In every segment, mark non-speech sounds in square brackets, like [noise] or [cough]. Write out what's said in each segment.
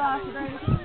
道是真。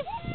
Okay. [laughs]